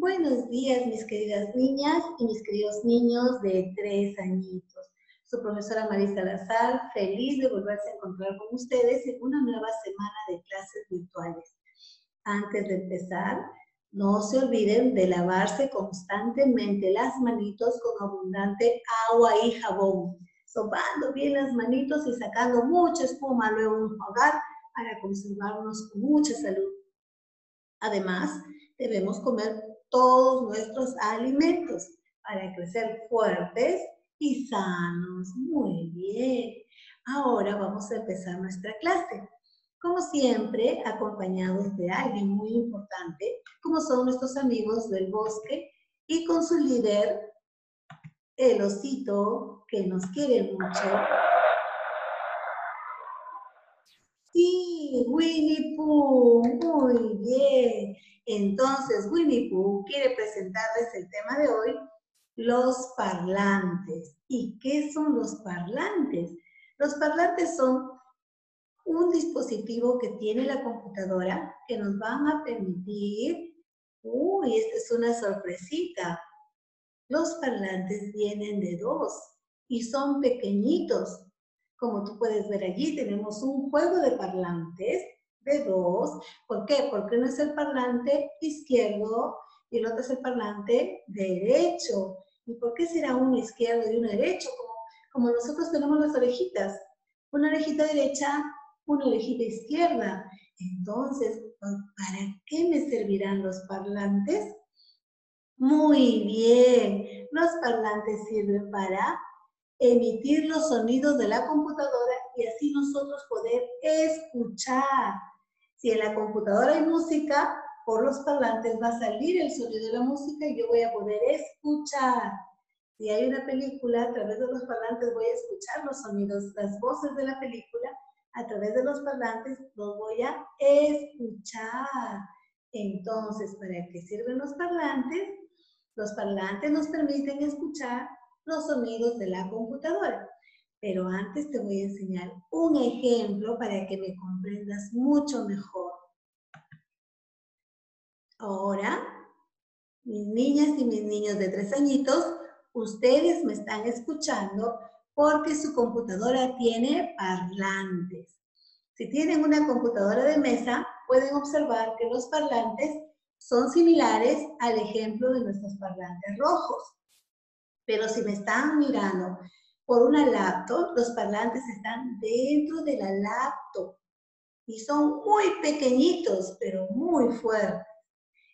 Buenos días, mis queridas niñas y mis queridos niños de tres añitos. Su profesora Marisa Salazar, feliz de volverse a encontrar con ustedes en una nueva semana de clases virtuales. Antes de empezar, no se olviden de lavarse constantemente las manitos con abundante agua y jabón, sopando bien las manitos y sacando mucha espuma luego de enjuagar para conservarnos con mucha salud. Además, debemos comer todos nuestros alimentos para crecer fuertes y sanos. Muy bien. Ahora vamos a empezar nuestra clase. Como siempre, acompañados de alguien muy importante, como son nuestros amigos del bosque y con su líder, el osito, que nos quiere mucho. Winnie Pooh, muy bien. Entonces, Winnie Pooh quiere presentarles el tema de hoy, los parlantes. ¿Y qué son los parlantes? Los parlantes son un dispositivo que tiene la computadora que nos van a permitir, uy, esta es una sorpresita. Los parlantes vienen de dos y son pequeñitos. Como tú puedes ver allí, tenemos un juego de parlantes de dos. ¿Por qué? Porque uno es el parlante izquierdo y el otro es el parlante derecho. ¿Y por qué será uno izquierdo y uno derecho? Como, como nosotros tenemos las orejitas. Una orejita derecha, una orejita izquierda. Entonces, ¿para qué me servirán los parlantes? Muy bien, los parlantes sirven para emitir los sonidos de la computadora y así nosotros poder escuchar. Si en la computadora hay música, por los parlantes va a salir el sonido de la música y yo voy a poder escuchar. Si hay una película, a través de los parlantes voy a escuchar los sonidos, las voces de la película, a través de los parlantes los voy a escuchar. Entonces, ¿para qué sirven los parlantes? Los parlantes nos permiten escuchar los sonidos de la computadora. Pero antes te voy a enseñar un ejemplo para que me comprendas mucho mejor. Ahora, mis niñas y mis niños de tres añitos, ustedes me están escuchando porque su computadora tiene parlantes. Si tienen una computadora de mesa, pueden observar que los parlantes son similares al ejemplo de nuestros parlantes rojos. Pero si me están mirando por una laptop, los parlantes están dentro de la laptop y son muy pequeñitos, pero muy fuertes.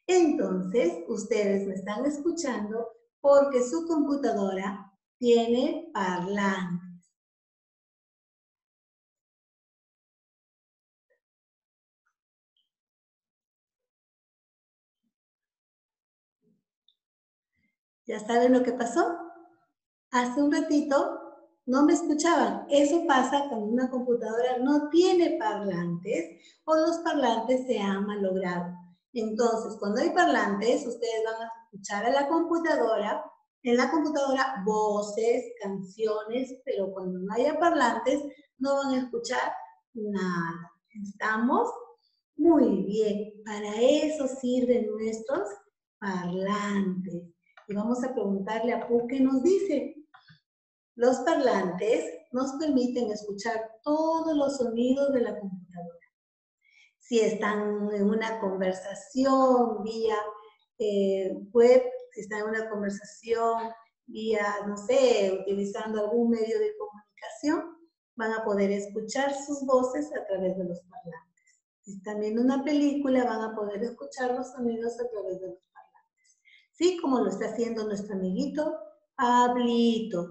Entonces, ustedes me están escuchando porque su computadora tiene parlantes. ¿Ya saben lo que pasó? Hace un ratito no me escuchaban. Eso pasa cuando una computadora no tiene parlantes o los parlantes se han malogrado. Entonces, cuando hay parlantes, ustedes van a escuchar a la computadora, en la computadora voces, canciones, pero cuando no haya parlantes, no van a escuchar nada. ¿Estamos? Muy bien. Para eso sirven nuestros parlantes. Y vamos a preguntarle a Pu qué nos dice. Los parlantes nos permiten escuchar todos los sonidos de la computadora. Si están en una conversación vía eh, web, si están en una conversación vía, no sé, utilizando algún medio de comunicación, van a poder escuchar sus voces a través de los parlantes. Si están viendo una película, van a poder escuchar los sonidos a través de los parlantes. Sí, como lo está haciendo nuestro amiguito Pablito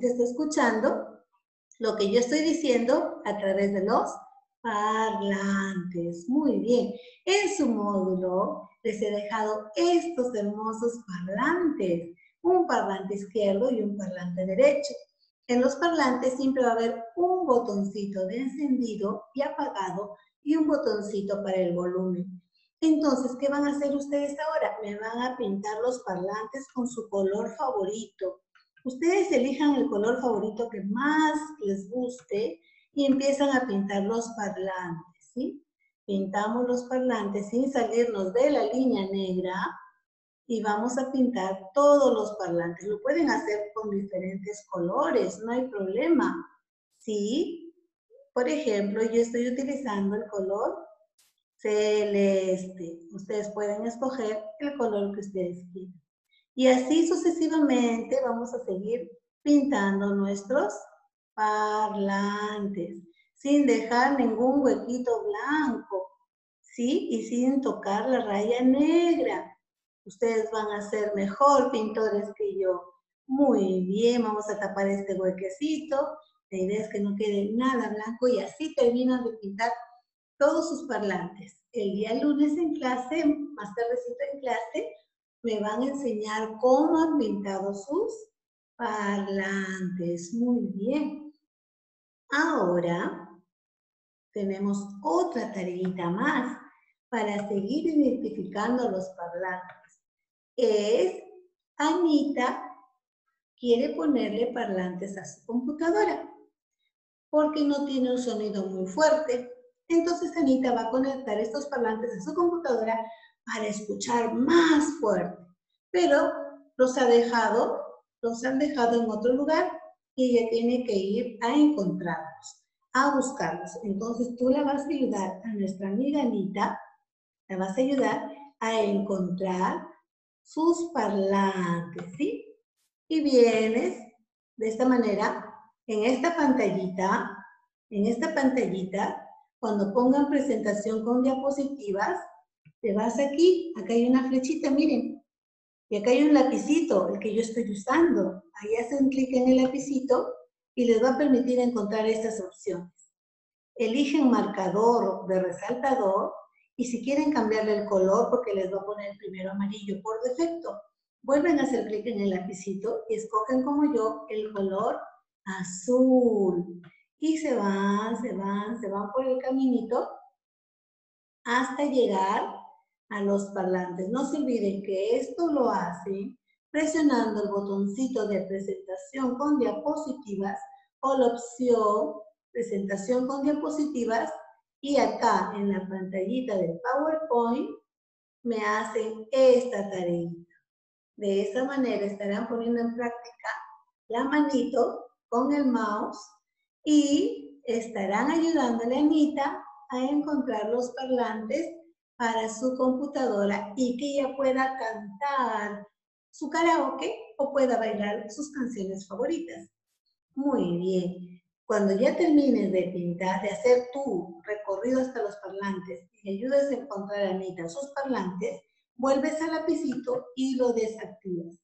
te está escuchando lo que yo estoy diciendo a través de los parlantes. Muy bien. En su módulo les he dejado estos hermosos parlantes. Un parlante izquierdo y un parlante derecho. En los parlantes siempre va a haber un botoncito de encendido y apagado y un botoncito para el volumen. Entonces, ¿qué van a hacer ustedes ahora? Me van a pintar los parlantes con su color favorito. Ustedes elijan el color favorito que más les guste y empiezan a pintar los parlantes, ¿sí? Pintamos los parlantes sin salirnos de la línea negra y vamos a pintar todos los parlantes. Lo pueden hacer con diferentes colores, no hay problema. ¿Sí? Por ejemplo, yo estoy utilizando el color celeste. Ustedes pueden escoger el color que ustedes quieran. Y así sucesivamente vamos a seguir pintando nuestros parlantes, sin dejar ningún huequito blanco, ¿sí? Y sin tocar la raya negra. Ustedes van a ser mejor pintores que yo. Muy bien, vamos a tapar este huequecito. La idea es que no quede nada blanco y así terminan de pintar todos sus parlantes. El día lunes en clase, más tardecito en clase, me van a enseñar cómo han pintado sus parlantes. Muy bien. Ahora tenemos otra tareita más para seguir identificando los parlantes. Es Anita quiere ponerle parlantes a su computadora porque no tiene un sonido muy fuerte. Entonces Anita va a conectar estos parlantes a su computadora para escuchar más fuerte. Pero los ha dejado, los han dejado en otro lugar y ella tiene que ir a encontrarlos, a buscarlos. Entonces tú la vas a ayudar a nuestra amiga Anita, la vas a ayudar a encontrar sus parlantes, ¿sí? Y vienes de esta manera, en esta pantallita, en esta pantallita, cuando pongan presentación con diapositivas, te vas aquí, acá hay una flechita, miren, y acá hay un lapicito, el que yo estoy usando. Ahí hacen clic en el lapicito y les va a permitir encontrar estas opciones. Eligen marcador de resaltador y si quieren cambiarle el color, porque les va a poner primero amarillo por defecto, vuelven a hacer clic en el lapicito y escogen como yo el color azul. Y se van, se van, se van por el caminito hasta llegar a los parlantes. No se olviden que esto lo hacen presionando el botoncito de presentación con diapositivas o la opción presentación con diapositivas y acá en la pantallita del PowerPoint me hacen esta tarea. De esa manera estarán poniendo en práctica la manito con el mouse y estarán ayudándole a Anita a encontrar los parlantes para su computadora y que ella pueda cantar su karaoke o pueda bailar sus canciones favoritas. Muy bien. Cuando ya termines de pintar, de hacer tu recorrido hasta los parlantes y ayudes a encontrar a Anita sus parlantes, vuelves al lapicito y lo desactivas.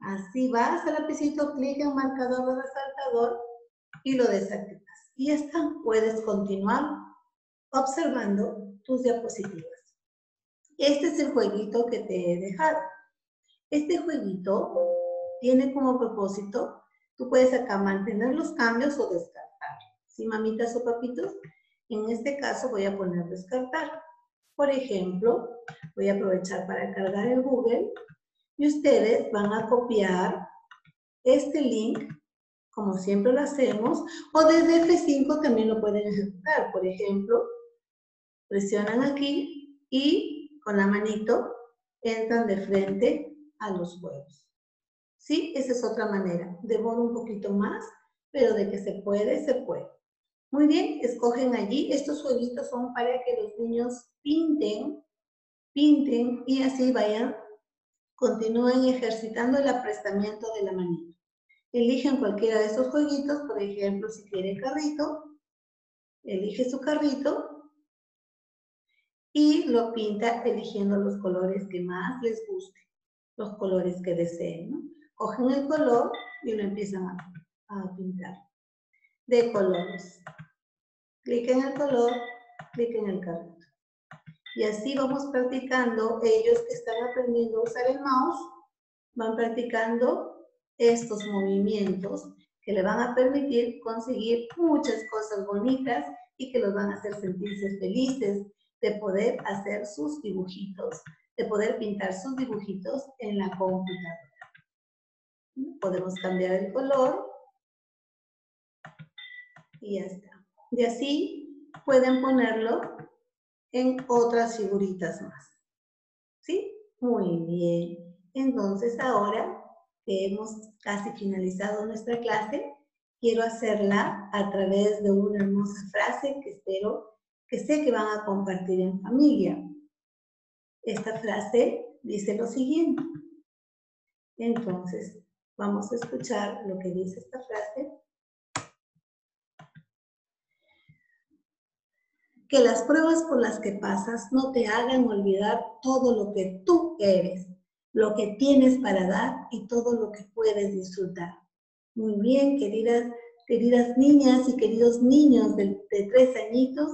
Así vas al lapicito, clic en marcador resaltador y lo desactivas. Y ya está, puedes continuar observando tus diapositivas. Este es el jueguito que te he dejado. Este jueguito tiene como propósito, tú puedes acá mantener los cambios o descartar. ¿Sí, mamitas o papitos? En este caso voy a poner descartar. Por ejemplo, voy a aprovechar para cargar el Google y ustedes van a copiar este link, como siempre lo hacemos, o desde F5 también lo pueden ejecutar. Por ejemplo, presionan aquí y con la manito, entran de frente a los huevos. ¿Sí? Esa es otra manera. Demora un poquito más, pero de que se puede, se puede. Muy bien, escogen allí. Estos jueguitos son para que los niños pinten, pinten y así vayan, continúen ejercitando el aprestamiento de la manito. Eligen cualquiera de esos jueguitos, por ejemplo, si quiere carrito, elige su carrito y lo pinta eligiendo los colores que más les guste, los colores que deseen. ¿no? Cogen el color y lo empiezan a, pintar de colores. Clic en el color, clic en el carrito. Y así vamos practicando, ellos que están aprendiendo a usar el mouse, van practicando estos movimientos que le van a permitir conseguir muchas cosas bonitas y que los van a hacer sentirse felices, de poder hacer sus dibujitos, de poder pintar sus dibujitos en la computadora. Podemos cambiar el color y ya está. Y así pueden ponerlo en otras figuritas más. ¿Sí? Muy bien. Entonces ahora que hemos casi finalizado nuestra clase, quiero hacerla a través de una hermosa frase que espero que sé que van a compartir en familia. Esta frase dice lo siguiente. Entonces, vamos a escuchar lo que dice esta frase. Que las pruebas por las que pasas no te hagan olvidar todo lo que tú eres, lo que tienes para dar y todo lo que puedes disfrutar. Muy bien, queridas, queridas niñas y queridos niños de, de tres añitos,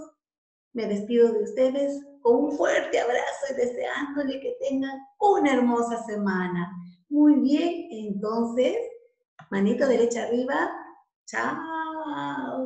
me despido de ustedes con un fuerte abrazo y deseándole que tengan una hermosa semana. Muy bien, entonces, manito derecha arriba. Chao.